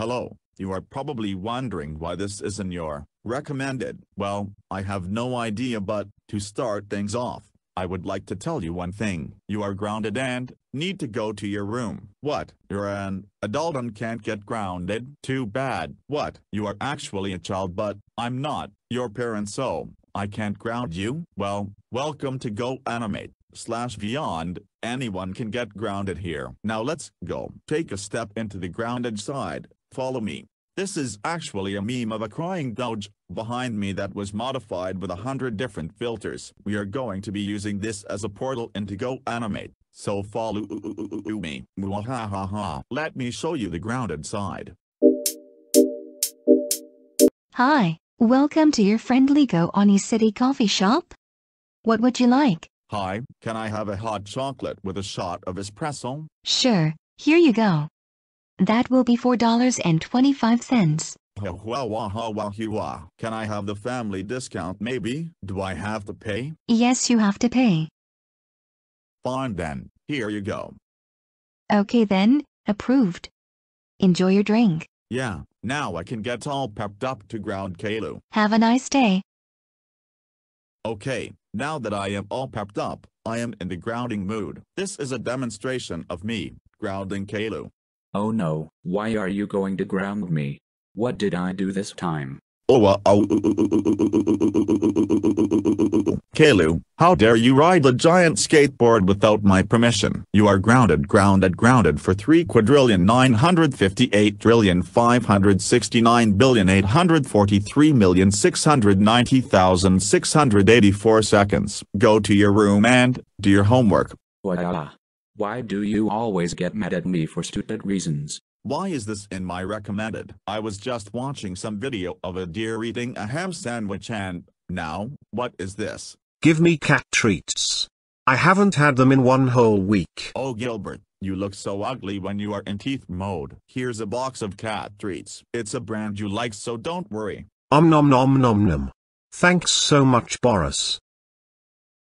Hello, you are probably wondering why this isn't your recommended. Well, I have no idea but, to start things off, I would like to tell you one thing. You are grounded and, need to go to your room. What? You're an adult and can't get grounded? Too bad. What? You are actually a child but, I'm not, your parent so, I can't ground you? Well, welcome to Go Animate slash Vyond, anyone can get grounded here. Now let's go. Take a step into the grounded side, follow me. This is actually a meme of a crying doge behind me that was modified with a hundred different filters. We are going to be using this as a portal into Go Animate, so follow me. Let me show you the grounded side. Hi, welcome to your friendly Go Ani City coffee shop. What would you like? Hi, can I have a hot chocolate with a shot of espresso? Sure, here you go. That will be $4.25. Can I have the family discount maybe? Do I have to pay? Yes, you have to pay. Fine then, here you go. Okay then, approved. Enjoy your drink. Yeah, now I can get all pepped up to ground Caillou. Have a nice day. Okay, now that I am all pepped up, I am in the grounding mood. This is a demonstration of me, grounding Caillou. Oh no, why are you going to ground me? What did I do this time? Oh, oh, Caillou, how dare you ride the giant skateboard without my permission? You are grounded, grounded, grounded for 3 quadrillion 958 trillion 569 billion 843 million 690,684 seconds. Go to your room and do your homework. Why, why do you always get mad at me for stupid reasons? Why is this in my recommended? I was just watching some video of a deer eating a ham sandwich and, now, what is this? Give me cat treats. I haven't had them in one whole week. Oh Gilbert, you look so ugly when you are in teeth mode. Here's a box of cat treats. It's a brand you like so don't worry. Om nom nom nom nom. Thanks so much Boris.